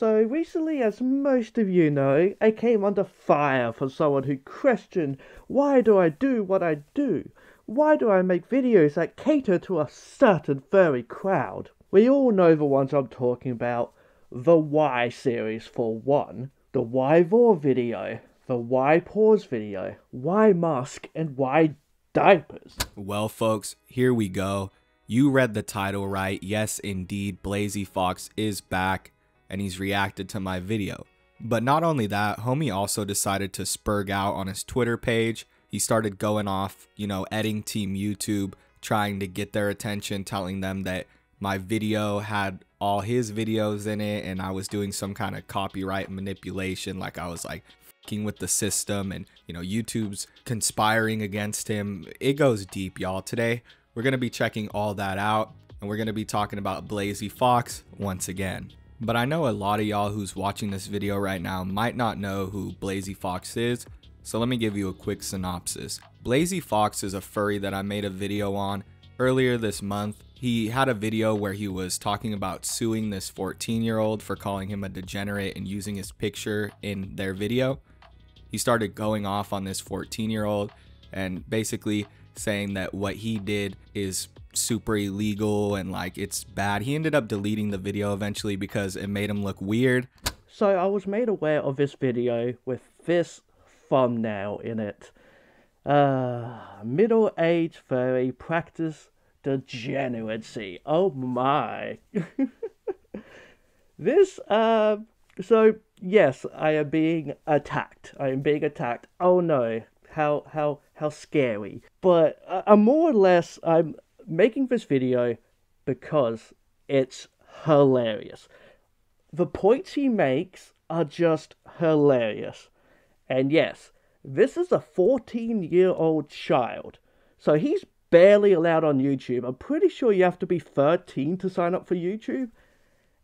So recently, as most of you know, I came under fire for someone who questioned why do I do what I do? Why do I make videos that cater to a certain furry crowd? We all know the ones I'm talking about. The Why series for one, the Why Vor video, the Why Paws video, Why Mask, and Why Diapers. Well, folks, here we go. You read the title right. Yes, indeed, Blazie Fox is back and he's reacted to my video. But not only that, homie also decided to spurg out on his Twitter page. He started going off, you know, Edding Team YouTube, trying to get their attention, telling them that my video had all his videos in it and I was doing some kind of copyright manipulation. Like I was like fucking with the system and, you know, YouTube's conspiring against him. It goes deep, y'all. Today, we're going to be checking all that out and we're going to be talking about Blazie Fox once again. But I know a lot of y'all who's watching this video right now might not know who Blazie Fox is, so let me give you a quick synopsis. Blazie Fox is a furry that I made a video on earlier this month. He had a video where he was talking about suing this 14 year old for calling him a degenerate and using his picture in their video. He started going off on this 14 year old and basically saying that what he did is super illegal and like it's bad. He ended up deleting the video eventually because it made him look weird. So I was made aware of this video with this thumbnail in it. Uh, middle-aged furry practice degeneracy. Oh my. this, uh, so yes, I am being attacked. I am being attacked. Oh no, how, how, how scary. But uh, I'm more or less, I'm making this video because it's hilarious. The points he makes are just hilarious. And yes, this is a 14 year old child. So he's barely allowed on YouTube. I'm pretty sure you have to be 13 to sign up for YouTube.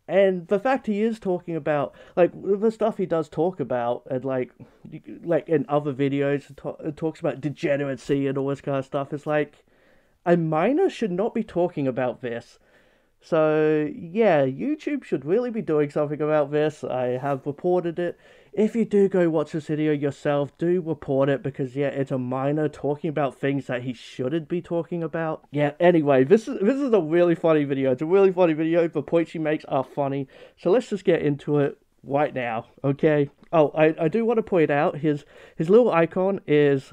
And the fact he is talking about, like, the stuff he does talk about, and like, like in other videos, it talks about degeneracy and all this kind of stuff. It's like, a minor should not be talking about this. So, yeah, YouTube should really be doing something about this. I have reported it. If you do go watch this video yourself, do report it because, yeah, it's a minor talking about things that he shouldn't be talking about. Yeah, anyway, this is this is a really funny video. It's a really funny video. The points he makes are funny. So let's just get into it right now, okay? Oh, I, I do want to point out his his little icon is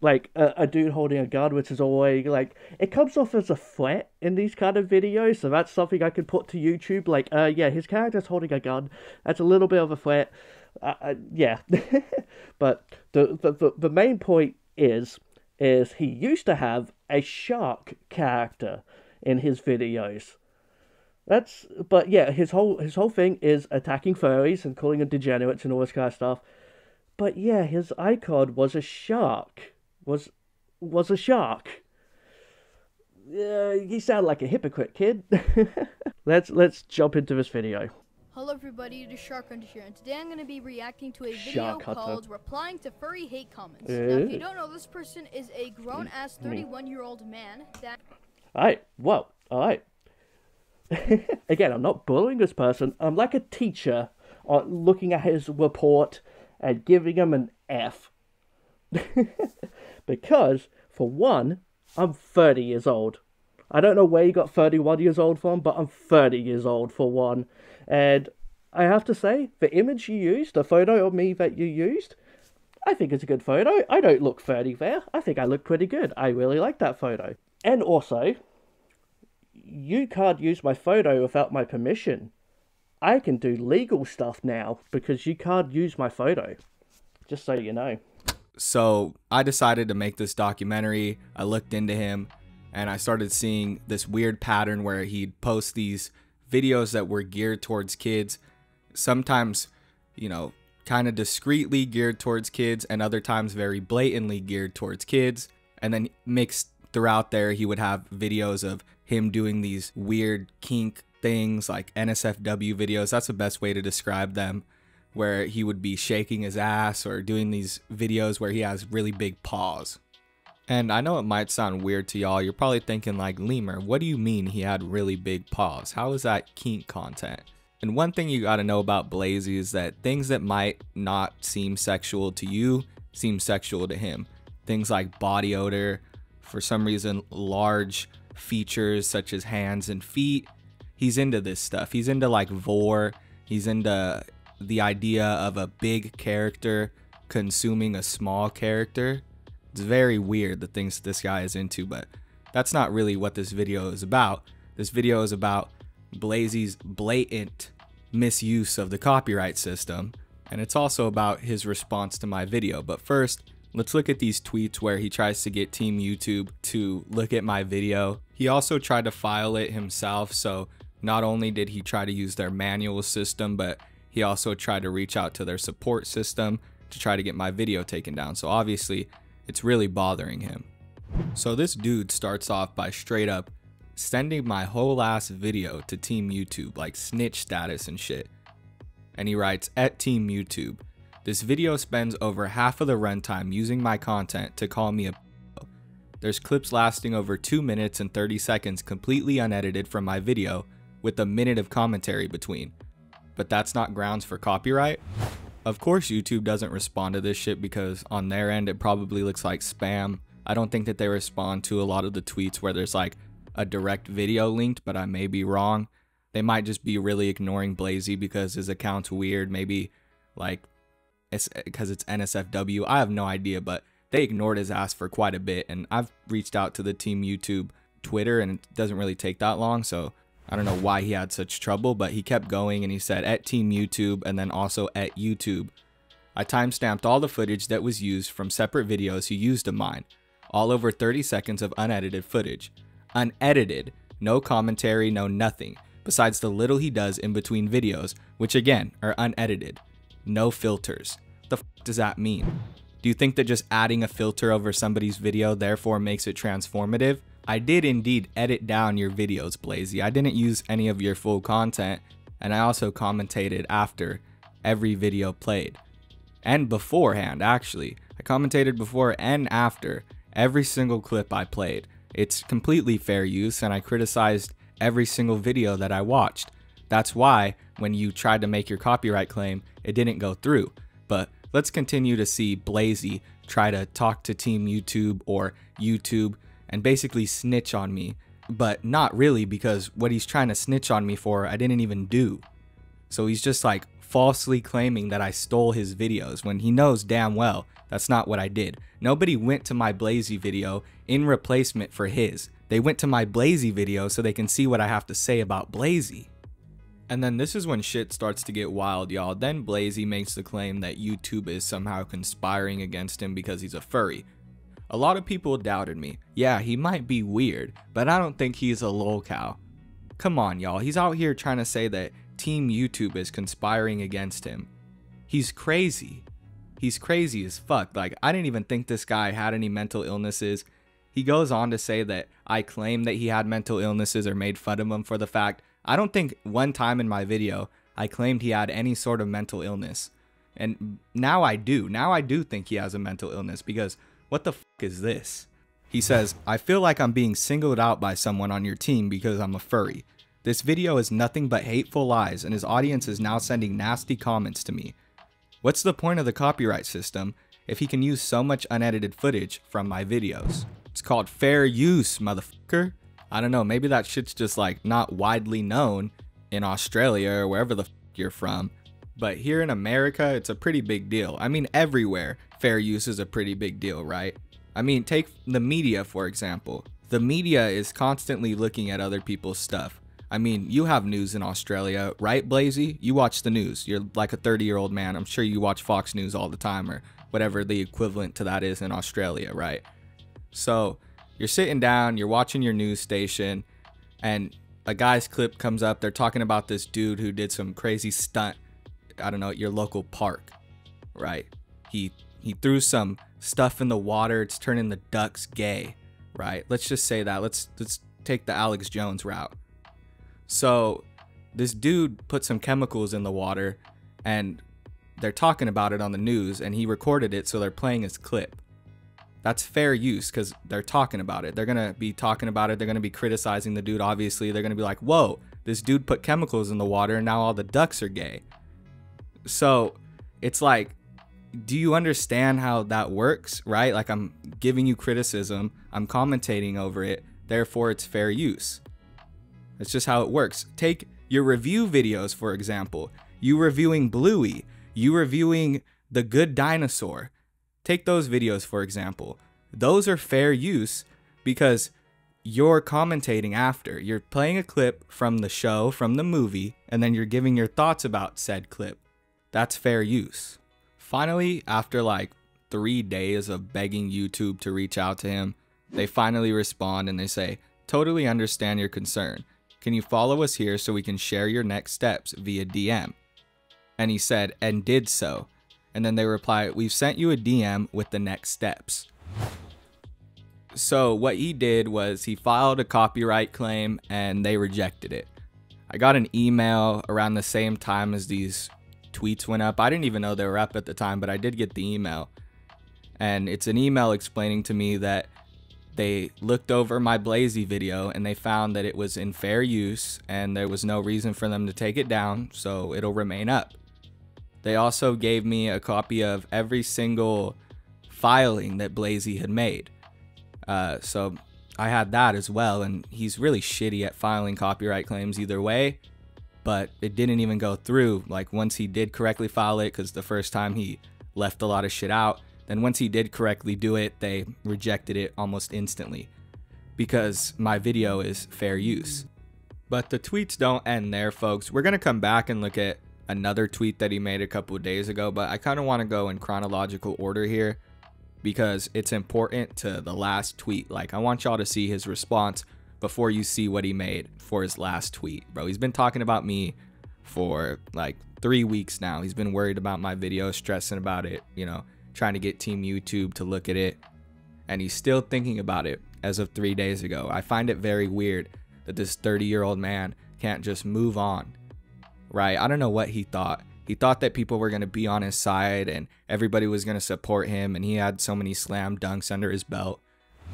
like a, a, dude holding a gun, which is always like it comes off as a threat in these kind of videos. So that's something I could put to YouTube. Like, uh, yeah, his character's holding a gun. That's a little bit of a threat. Uh, uh, yeah, but the, the the main point is is he used to have a shark character in his videos. That's but yeah, his whole his whole thing is attacking furries and calling them degenerates and all this kind of stuff. But yeah, his icon was a shark was was a shark. Uh, you sound like a hypocrite, kid. let's let's jump into this video. Hello everybody, it is Shark Hunter here, and today I'm going to be reacting to a video called Replying to Furry Hate Comments. Uh, now, if you don't know, this person is a grown-ass 31-year-old man that... Alright, whoa, alright. Again, I'm not bullying this person. I'm like a teacher uh, looking at his report and giving him an F. because, for one, I'm 30 years old. I don't know where you got 31 years old from, but I'm 30 years old for one. And I have to say, the image you used, the photo of me that you used, I think it's a good photo. I don't look 30 there. I think I look pretty good. I really like that photo. And also, you can't use my photo without my permission. I can do legal stuff now because you can't use my photo. Just so you know. So I decided to make this documentary. I looked into him and I started seeing this weird pattern where he'd post these videos that were geared towards kids. Sometimes, you know, kind of discreetly geared towards kids, and other times very blatantly geared towards kids. And then mixed throughout there, he would have videos of him doing these weird kink things like NSFW videos. That's the best way to describe them where he would be shaking his ass or doing these videos where he has really big paws. And I know it might sound weird to y'all. You're probably thinking like, Lemur, what do you mean he had really big paws? How is that kink content? And one thing you gotta know about Blazie is that things that might not seem sexual to you seem sexual to him. Things like body odor, for some reason, large features such as hands and feet. He's into this stuff. He's into like vor. He's into the idea of a big character consuming a small character. It's very weird the things this guy is into, but that's not really what this video is about. This video is about Blazie's blatant misuse of the copyright system, and it's also about his response to my video. But first, let's look at these tweets where he tries to get Team YouTube to look at my video. He also tried to file it himself, so not only did he try to use their manual system, but he also tried to reach out to their support system to try to get my video taken down. So obviously, it's really bothering him. So this dude starts off by straight up sending my whole ass video to Team YouTube, like snitch status and shit. And he writes, at Team YouTube, this video spends over half of the runtime using my content to call me a There's clips lasting over 2 minutes and 30 seconds completely unedited from my video with a minute of commentary between. But that's not grounds for copyright? Of course YouTube doesn't respond to this shit because on their end it probably looks like spam. I don't think that they respond to a lot of the tweets where there's like a direct video linked, but I may be wrong. They might just be really ignoring Blazie because his account's weird. Maybe like it's because it's NSFW. I have no idea, but they ignored his ass for quite a bit. And I've reached out to the team YouTube Twitter and it doesn't really take that long. So I don't know why he had such trouble, but he kept going and he said at Team YouTube and then also at YouTube. I timestamped all the footage that was used from separate videos he used of mine, all over 30 seconds of unedited footage. Unedited, no commentary, no nothing, besides the little he does in between videos, which again are unedited. No filters. The f does that mean? Do you think that just adding a filter over somebody's video therefore makes it transformative? I did indeed edit down your videos, Blazie. I didn't use any of your full content, and I also commentated after every video played. And beforehand, actually. I commentated before and after every single clip I played. It's completely fair use, and I criticized every single video that I watched. That's why, when you tried to make your copyright claim, it didn't go through. But let's continue to see Blazie try to talk to Team YouTube or YouTube and basically snitch on me, but not really because what he's trying to snitch on me for, I didn't even do. So he's just like falsely claiming that I stole his videos when he knows damn well that's not what I did. Nobody went to my Blazie video in replacement for his. They went to my Blazie video so they can see what I have to say about Blazie. And then this is when shit starts to get wild, y'all. Then Blazie makes the claim that YouTube is somehow conspiring against him because he's a furry. A lot of people doubted me. Yeah, he might be weird, but I don't think he's a lolcow. Come on, y'all. He's out here trying to say that Team YouTube is conspiring against him. He's crazy. He's crazy as fuck. Like, I didn't even think this guy had any mental illnesses. He goes on to say that I claim that he had mental illnesses or made fun of him for the fact. I don't think one time in my video I claimed he had any sort of mental illness. And now I do. Now I do think he has a mental illness because what the fuck is this? He says, I feel like I'm being singled out by someone on your team because I'm a furry. This video is nothing but hateful lies and his audience is now sending nasty comments to me. What's the point of the copyright system if he can use so much unedited footage from my videos? It's called fair use, motherfucker. I don't know, maybe that shit's just like not widely known in Australia or wherever the you're from. But here in America, it's a pretty big deal. I mean, everywhere, fair use is a pretty big deal, right? I mean, take the media, for example. The media is constantly looking at other people's stuff. I mean, you have news in Australia, right, Blazie? You watch the news. You're like a 30 year old man. I'm sure you watch Fox News all the time or whatever the equivalent to that is in Australia, right? So you're sitting down, you're watching your news station, and a guy's clip comes up. They're talking about this dude who did some crazy stunt I don't know, at your local park, right? He he threw some stuff in the water. It's turning the ducks gay, right? Let's just say that. Let's let's take the Alex Jones route. So this dude put some chemicals in the water and they're talking about it on the news and he recorded it so they're playing his clip. That's fair use because they're talking about it. They're gonna be talking about it. They're gonna be criticizing the dude. Obviously, they're gonna be like, "Whoa, this dude put chemicals in the water and now all the ducks are gay. So it's like, do you understand how that works, right? Like I'm giving you criticism, I'm commentating over it, therefore it's fair use. That's just how it works. Take your review videos, for example. You reviewing Bluey, you reviewing The Good Dinosaur. Take those videos, for example. Those are fair use because you're commentating after. You're playing a clip from the show, from the movie, and then you're giving your thoughts about said clip. That's fair use. Finally, after like three days of begging YouTube to reach out to him, they finally respond and they say, Totally understand your concern. Can you follow us here so we can share your next steps via DM? And he said, and did so. And then they reply, We've sent you a DM with the next steps. So what he did was he filed a copyright claim and they rejected it. I got an email around the same time as these tweets went up. I didn't even know they were up at the time, but I did get the email. And it's an email explaining to me that they looked over my Blazie video and they found that it was in fair use and there was no reason for them to take it down, so it'll remain up. They also gave me a copy of every single filing that Blazie had made. Uh, so I had that as well, and he's really shitty at filing copyright claims either way. But it didn't even go through. Like once he did correctly file it, because the first time he left a lot of shit out, then once he did correctly do it, they rejected it almost instantly because my video is fair use. But the tweets don't end there, folks. We're gonna come back and look at another tweet that he made a couple of days ago, but I kind of want to go in chronological order here because it's important to the last tweet. Like, I want y'all to see his response before you see what he made for his last tweet, bro. He's been talking about me for like three weeks now. He's been worried about my video, stressing about it, you know, trying to get Team YouTube to look at it. And he's still thinking about it as of three days ago. I find it very weird that this 30 year old man can't just move on, right? I don't know what he thought. He thought that people were going to be on his side and everybody was going to support him, and he had so many slam dunks under his belt.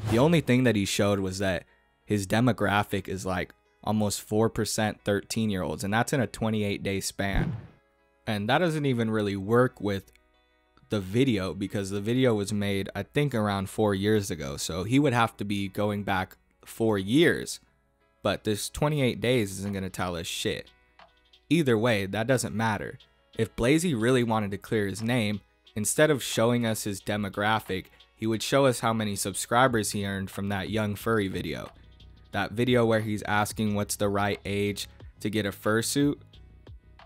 The only thing that he showed was that his demographic is like almost 4% 13 year olds, and that's in a 28 day span. And that doesn't even really work with the video because the video was made, I think, around four years ago. So he would have to be going back four years. But this 28 days isn't going to tell us shit. Either way, that doesn't matter. If Blazie really wanted to clear his name, instead of showing us his demographic, he would show us how many subscribers he earned from that young furry video. That video where he's asking what's the right age to get a fursuit.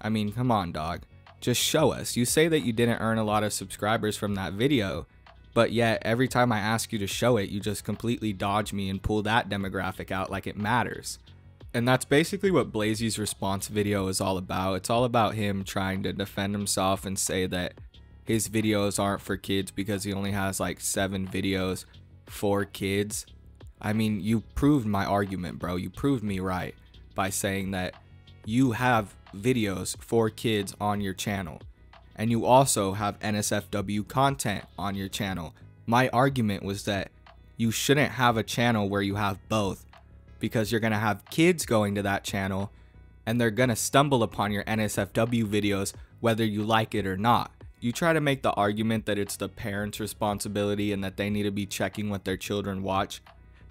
I mean, come on, dog. Just show us. You say that you didn't earn a lot of subscribers from that video, but yet every time I ask you to show it, you just completely dodge me and pull that demographic out like it matters. And that's basically what Blazie's response video is all about. It's all about him trying to defend himself and say that his videos aren't for kids because he only has like seven videos for kids. I mean, you proved my argument, bro. You proved me right by saying that you have videos for kids on your channel. And you also have NSFW content on your channel. My argument was that you shouldn't have a channel where you have both because you're going to have kids going to that channel and they're going to stumble upon your NSFW videos whether you like it or not. You try to make the argument that it's the parents' responsibility and that they need to be checking what their children watch.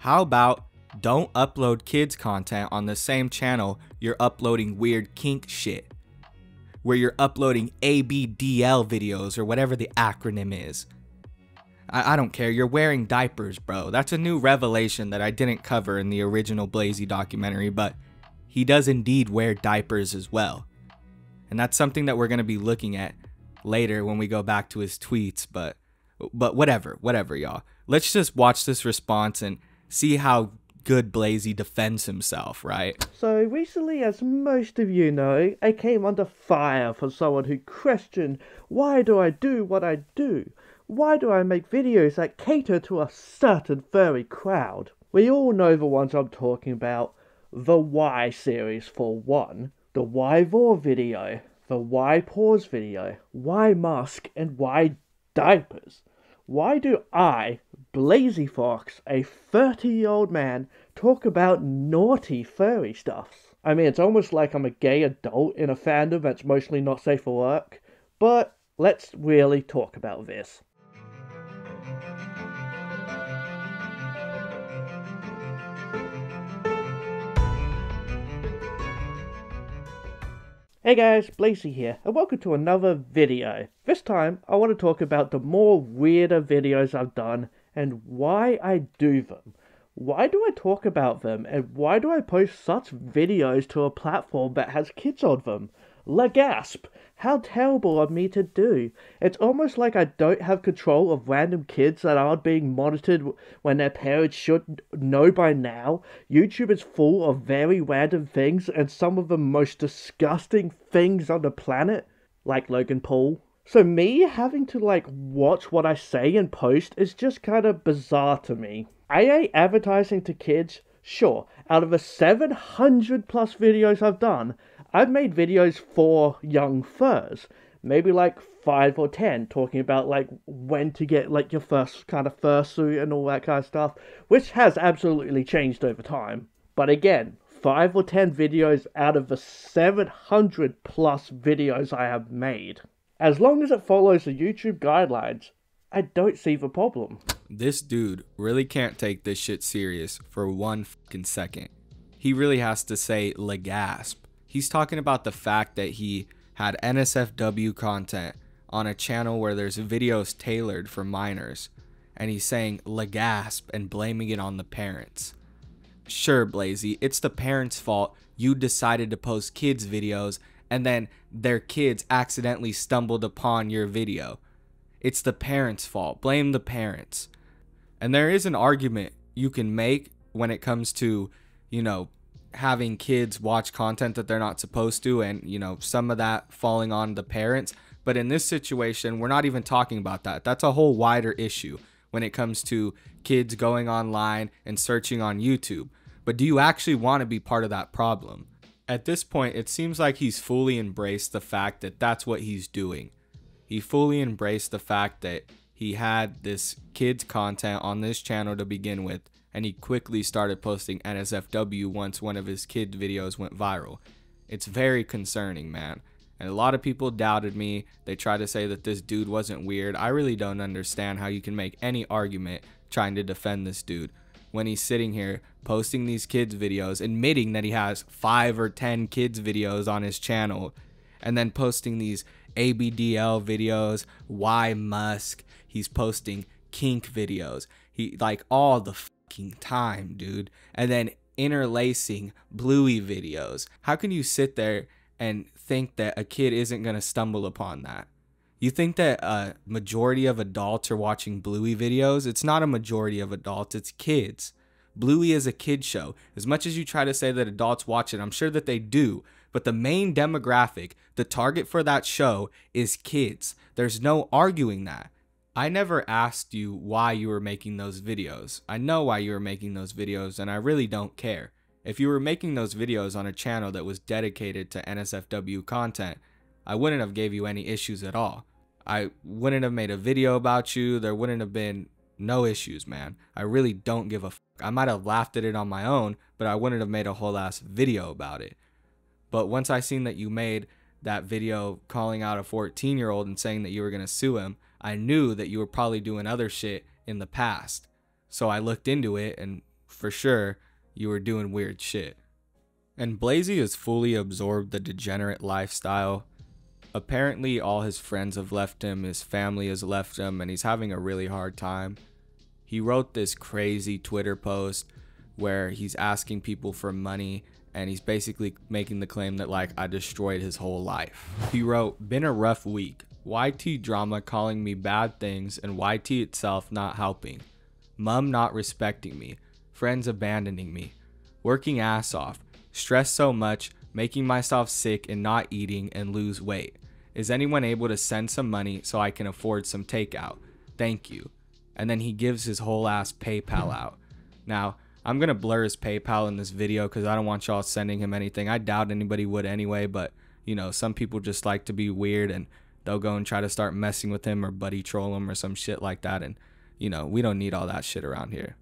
How about don't upload kids content on the same channel you're uploading weird kink shit? Where you're uploading ABDL videos or whatever the acronym is. I, I don't care. You're wearing diapers, bro. That's a new revelation that I didn't cover in the original Blazie documentary, but he does indeed wear diapers as well. And that's something that we're going to be looking at later when we go back to his tweets, but but whatever, whatever, y'all. Let's just watch this response and see how good Blazie defends himself, right? So recently, as most of you know, I came under fire for someone who questioned why do I do what I do? Why do I make videos that cater to a certain furry crowd? We all know the ones I'm talking about. The Why series for one, the Why Vor video, the Why Paws video, Why Mask, and Why Diapers. Why do I, Blazie Fox, a 30 year old man, talk about naughty furry stuffs? I mean, it's almost like I'm a gay adult in a fandom that's mostly not safe for work. But let's really talk about this. Hey guys, Blazie here, and welcome to another video. This time, I want to talk about the more weirder videos I've done and why I do them. Why do I talk about them, and why do I post such videos to a platform that has kids on them? La gasp! How terrible of me to do. It's almost like I don't have control of random kids that aren't being monitored when their parents should know by now. YouTube is full of very random things and some of the most disgusting things on the planet, like Logan Paul. So me having to like watch what I say and post is just kind of bizarre to me. AA advertising to kids, sure. Out of the 700 plus videos I've done, I've made videos for young furs, maybe like five or ten, talking about like when to get like your first kind of fursuit and all that kind of stuff, which has absolutely changed over time. But again, five or ten videos out of the 700 plus videos I have made. As long as it follows the YouTube guidelines, I don't see the problem. This dude really can't take this shit serious for one fucking second. He really has to say legasp he's talking about the fact that he had NSFW content on a channel where there's videos tailored for minors, and he's saying legasp and blaming it on the parents. Sure, Blazie, it's the parents' fault you decided to post kids' videos and then their kids accidentally stumbled upon your video. It's the parents' fault. Blame the parents. And there is an argument you can make when it comes to, you know, having kids watch content that they're not supposed to and you know some of that falling on the parents but in this situation we're not even talking about that that's a whole wider issue when it comes to kids going online and searching on YouTube but do you actually want to be part of that problem at this point it seems like he's fully embraced the fact that that's what he's doing he fully embraced the fact that he had this kids content on this channel to begin with and he quickly started posting NSFW once one of his kid videos went viral. It's very concerning, man. And a lot of people doubted me. They tried to say that this dude wasn't weird. I really don't understand how you can make any argument trying to defend this dude when he's sitting here posting these kids videos, admitting that he has 5 or 10 kids videos on his channel and then posting these ABDL videos, why Musk, he's posting kink videos. He like all the fucking time, dude. And then interlacing Bluey videos. How can you sit there and think that a kid isn't going to stumble upon that? You think that a majority of adults are watching Bluey videos? It's not a majority of adults, it's kids. Bluey is a kid show. As much as you try to say that adults watch it, I'm sure that they do. But the main demographic, the target for that show, is kids. There's no arguing that. I never asked you why you were making those videos. I know why you were making those videos and I really don't care. If you were making those videos on a channel that was dedicated to NSFW content, I wouldn't have gave you any issues at all. I wouldn't have made a video about you. There wouldn't have been no issues, man. I really don't give a I might have laughed at it on my own, but I wouldn't have made a whole ass video about it. But once I seen that you made that video calling out a 14 year old and saying that you were going to sue him, I knew that you were probably doing other shit in the past. So I looked into it and for sure you were doing weird shit. And Blazie has fully absorbed the degenerate lifestyle. Apparently, all his friends have left him, his family has left him, and he's having a really hard time. He wrote this crazy Twitter post where he's asking people for money and he's basically making the claim that, like, I destroyed his whole life. He wrote, Been a rough week. YT drama calling me bad things and YT itself not helping. Mum not respecting me. Friends abandoning me. Working ass off. Stress so much, making myself sick and not eating and lose weight. Is anyone able to send some money so I can afford some takeout? Thank you. And then he gives his whole ass PayPal out. Now, I'm going to blur his PayPal in this video because I don't want y'all sending him anything. I doubt anybody would anyway, but you know, some people just like to be weird and they'll go and try to start messing with him or buddy troll him or some shit like that. And, you know, we don't need all that shit around here.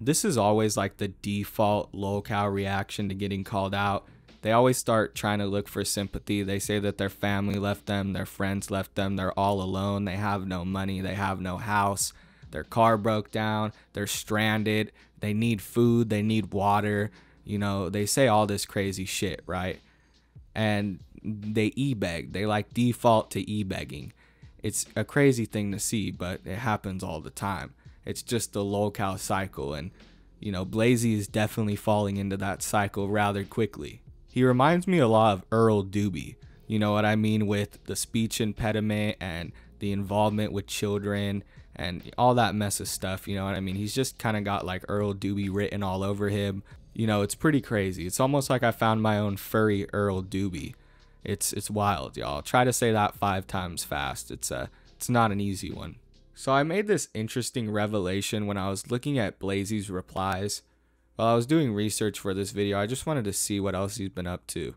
This is always like the default lolcow reaction to getting called out. They always start trying to look for sympathy. They say that their family left them, their friends left them, they're all alone, they have no money, they have no house, their car broke down, they're stranded, they need food, they need water. You know, they say all this crazy shit, right? And they e beg, they like default to e begging. It's a crazy thing to see, but it happens all the time. It's just the lolcow cycle, and you know, Blazie is definitely falling into that cycle rather quickly. He reminds me a lot of Earl Dube. You know what I mean with the speech impediment and the involvement with children and all that mess of stuff. You know what I mean? He's just kind of got like Earl Dube written all over him. You know, it's pretty crazy. It's almost like I found my own furry Earl Dube. It's it's wild, y'all. Try to say that five times fast. It's a it's not an easy one. So I made this interesting revelation when I was looking at Blazie's replies while I was doing research for this video, I just wanted to see what else he's been up to.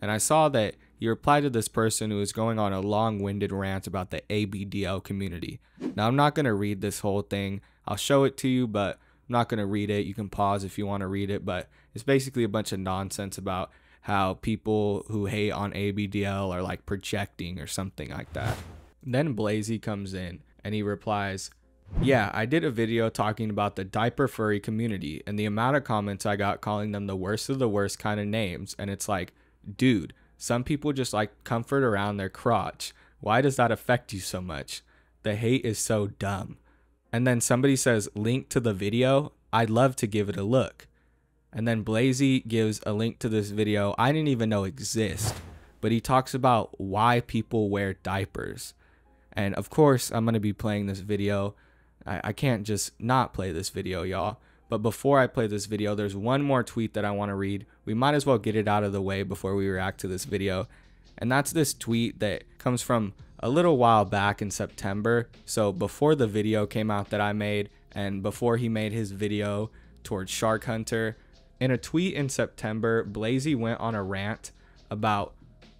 And I saw that he replied to this person who was going on a long winded rant about the ABDL community. Now, I'm not going to read this whole thing. I'll show it to you, but I'm not going to read it. You can pause if you want to read it, but it's basically a bunch of nonsense about how people who hate on ABDL are like projecting or something like that. Then Blazie comes in and he replies, yeah, I did a video talking about the diaper furry community and the amount of comments I got calling them the worst of the worst kind of names. And it's like, dude, some people just like comfort around their crotch. Why does that affect you so much? The hate is so dumb. And then somebody says, link to the video. I'd love to give it a look. And then Blazie gives a link to this video I didn't even know exist, but he talks about why people wear diapers. And of course, I'm going to be playing this video I, I can't just not play this video, y'all. But before I play this video, there's one more tweet that I want to read. We might as well get it out of the way before we react to this video. And that's this tweet that comes from a little while back in September. So before the video came out that I made and before he made his video towards Shark Hunter, in a tweet in September, Blazie went on a rant about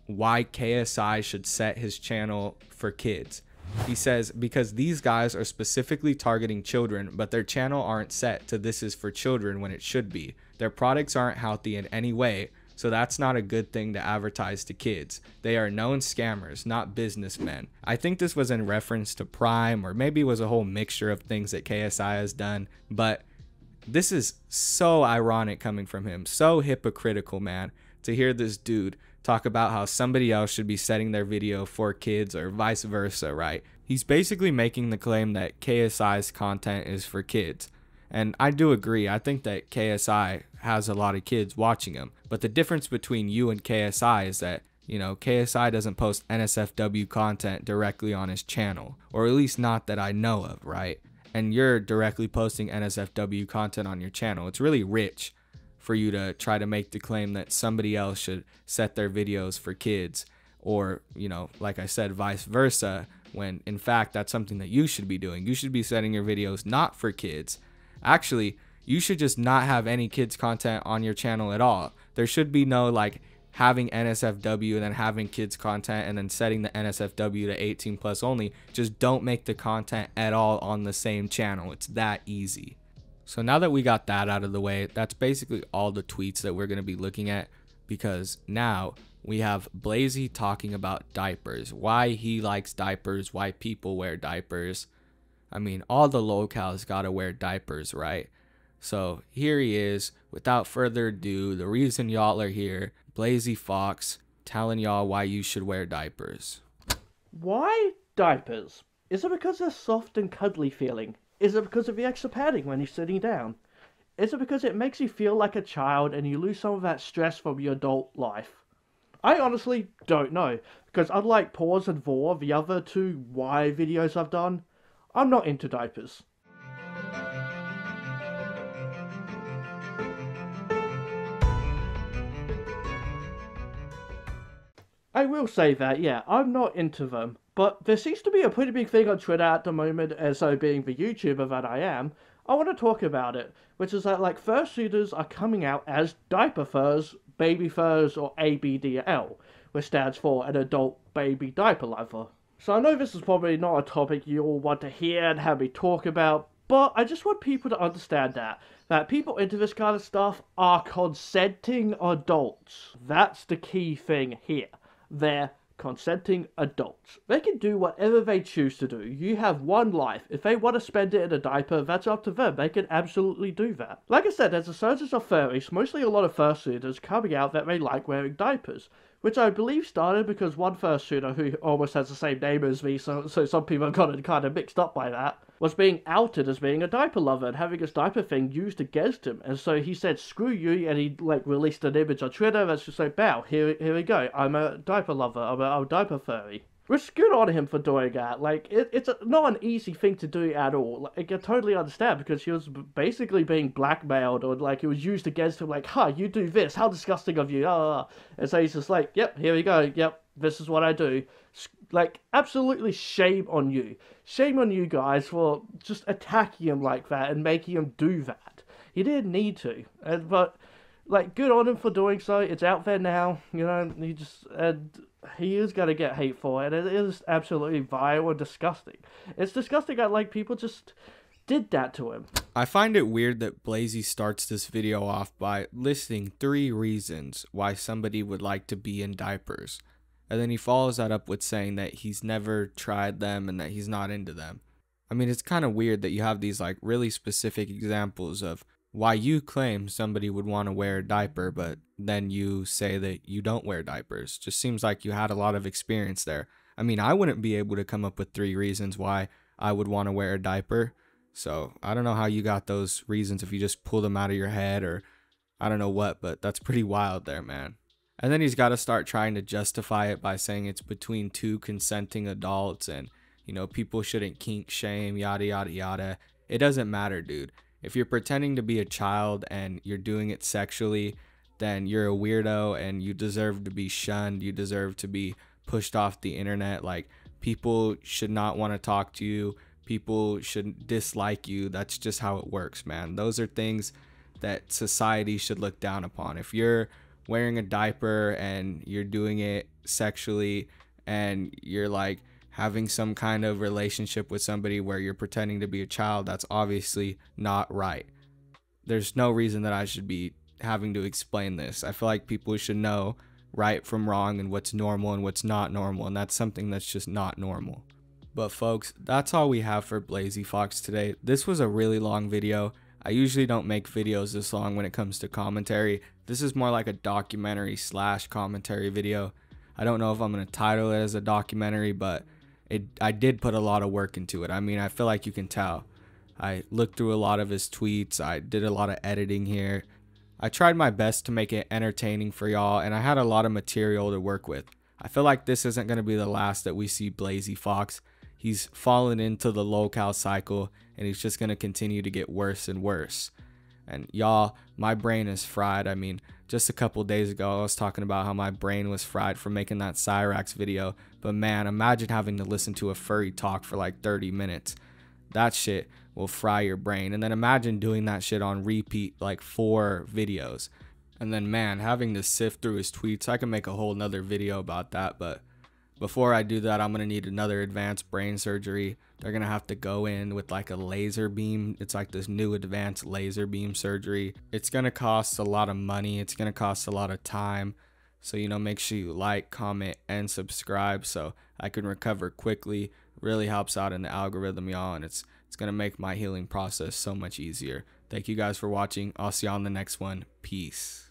why KSI should set his channel for kids. He says, because these guys are specifically targeting children, but their channel aren't set to this is for children when it should be. Their products aren't healthy in any way, so that's not a good thing to advertise to kids. They are known scammers, not businessmen. I think this was in reference to Prime, or maybe was a whole mixture of things that KSI has done, but this is so ironic coming from him, so hypocritical, man, to hear this dude talk about how somebody else should be setting their video for kids or vice versa, right? He's basically making the claim that KSI's content is for kids. And I do agree. I think that KSI has a lot of kids watching him. But the difference between you and KSI is that, you know, KSI doesn't post NSFW content directly on his channel, or at least not that I know of, right? And you're directly posting NSFW content on your channel. It's really rich for you to try to make the claim that somebody else should set their videos for kids or you know like i said vice versa when in fact that's something that you should be doing. You should be setting your videos not for kids. Actually you should just not have any kids content on your channel at all. There should be no like having nsfw and then having kids content and then setting the nsfw to 18 plus only just don't make the content at all on the same channel it's that easy so now that we got that out of the way, that's basically all the tweets that we're going to be looking at because now we have Blazy talking about diapers, why he likes diapers, why people wear diapers. I mean, all the lolcows got to wear diapers, right? So here he is. Without further ado, the reason y'all are here, Blazie Fox telling y'all why you should wear diapers. Why diapers? Is it because they're soft and cuddly feeling? Is it because of the extra padding when you're sitting down? Is it because it makes you feel like a child and you lose some of that stress from your adult life? I honestly don't know, because unlike Paws and Vor, the other two why videos I've done, I'm not into diapers. I will say that, yeah, I'm not into them. But there seems to be a pretty big thing on Twitter at the moment, as so being the YouTuber that I am, I want to talk about it, which is that like fursuiters are coming out as diaper furs, baby furs, or ABDL, which stands for an adult baby diaper lover. So I know this is probably not a topic you all want to hear and have me talk about, But I just want people to understand that that people into this kind of stuff are consenting adults. That's the key thing here. They're consenting adults. They can do whatever they choose to do. You have one life. If they want to spend it in a diaper, that's up to them. They can absolutely do that. Like I said, there's a surge of furries, mostly a lot of fursuiters, coming out that they like wearing diapers which I believe started because one fursuiter who almost has the same name as me, so, so some people got it kind of mixed up by that, was being outed as being a diaper lover and having his diaper thing used against him. And so he said, screw you, and he like released an image on Twitter that's just like, bow, here, here we go, I'm a diaper lover, I'm a, I'm a diaper furry. Which good on him for doing that. Like, it, it's a, not an easy thing to do at all. Like, I totally understand because he was basically being blackmailed or, like, it was used against him, like, huh, you do this, how disgusting of you, ah. And so he's just like, yep, here we go, yep, this is what I do. Like, absolutely shame on you. Shame on you guys for just attacking him like that and making him do that. He didn't need to. And, but, like, good on him for doing so. It's out there now, you know, he just, and he is going to get hate for it. It is absolutely vile and disgusting. It's disgusting that like people just did that to him. I find it weird that Blazie starts this video off by listing three reasons why somebody would like to be in diapers. And then he follows that up with saying that he's never tried them and that he's not into them. I mean, it's kind of weird that you have these like really specific examples of why you claim somebody would want to wear a diaper, but then you say that you don't wear diapers. Just seems like you had a lot of experience there. I mean, I wouldn't be able to come up with three reasons why I would want to wear a diaper. So I don't know how you got those reasons if you just pull them out of your head or I don't know what, but that's pretty wild there, man. And then he's got to start trying to justify it by saying it's between two consenting adults and, you know, people shouldn't kink shame, yada, yada, yada. It doesn't matter, dude. If you're pretending to be a child and you're doing it sexually, then you're a weirdo and you deserve to be shunned. You deserve to be pushed off the internet. Like, people should not want to talk to you. People should dislike you. That's just how it works, man. Those are things that society should look down upon. If you're wearing a diaper and you're doing it sexually and you're like, having some kind of relationship with somebody where you're pretending to be a child, that's obviously not right. There's no reason that I should be having to explain this. I feel like people should know right from wrong and what's normal and what's not normal, and that's something that's just not normal. But folks, that's all we have for Blazie Fox today. This was a really long video. I usually don't make videos this long when it comes to commentary. This is more like a documentary slash commentary video. I don't know if I'm going to title it as a documentary, but it I did put a lot of work into it. I mean, I feel like you can tell. I looked through a lot of his tweets. I did a lot of editing here. I tried my best to make it entertaining for y'all, and I had a lot of material to work with. I feel like this isn't going to be the last that we see Blazie Fox. He's fallen into the lolcow cycle, and he's just going to continue to get worse and worse. And y'all, my brain is fried. I mean, just a couple days ago, I was talking about how my brain was fried from making that Cyrax video. But man, imagine having to listen to a furry talk for like 30 minutes. That shit will fry your brain. And then imagine doing that shit on repeat, like four videos. And then, man, having to sift through his tweets, I can make a whole nother video about that. But before I do that, I'm going to need another advanced brain surgery. They're going to have to go in with like a laser beam. It's like this new advanced laser beam surgery. It's going to cost a lot of money. It's going to cost a lot of time. So, you know, make sure you like, comment, and subscribe so I can recover quickly. Really helps out in the algorithm, y'all, and it's it's going to make my healing process so much easier. Thank you guys for watching. I'll see y'all in the next one. Peace.